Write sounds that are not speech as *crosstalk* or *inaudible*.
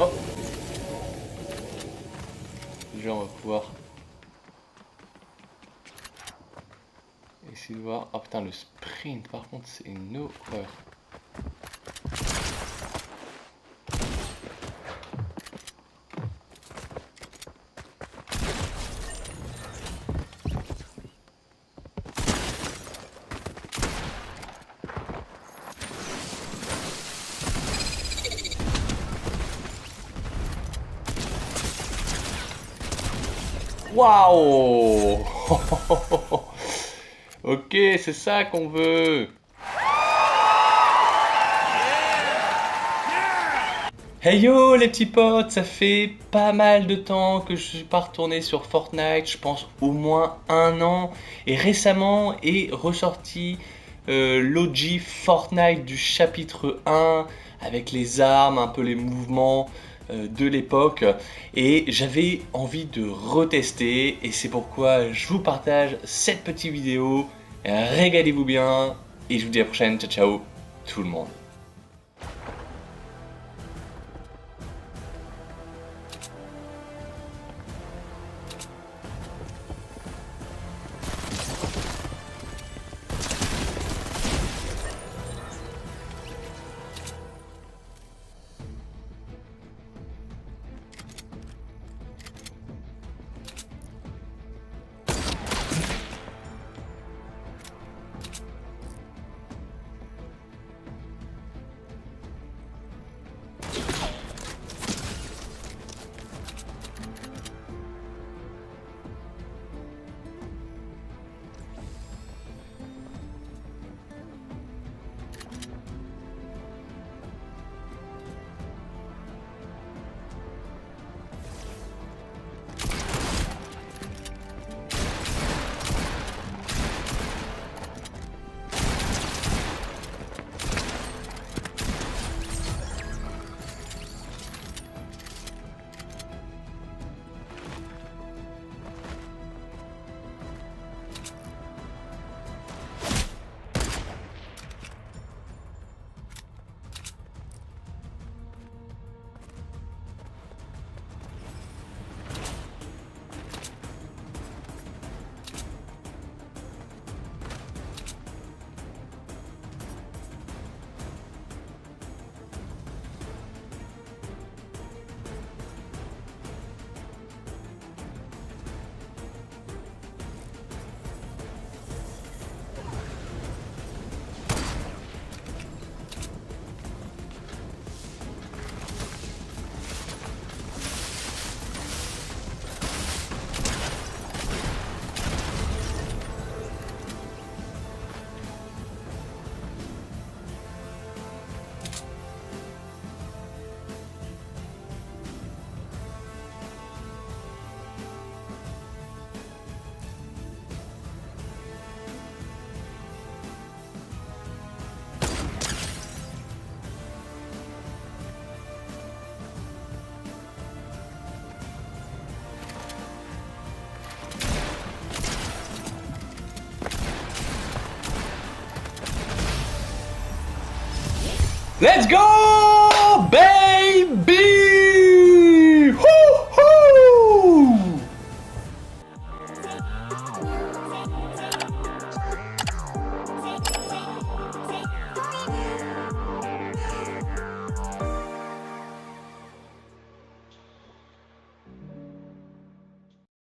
Oh Déjà on va pouvoir essayer de voir. Oh putain le sprint par contre c'est une horreur. Waouh. *laughs* Ok, c'est ça qu'on veut. Hey yo les petits potes, ça fait pas mal de temps que je suis pas retourné sur Fortnite, je pense au moins un an, et récemment est ressorti euh, l'OG Fortnite du chapitre 1, avec les armes, un peu les mouvements, de l'époque et j'avais envie de retester et c'est pourquoi je vous partage cette petite vidéo. Régalez-vous bien et je vous dis à la prochaine. Ciao ciao tout le monde. Let's go, baby!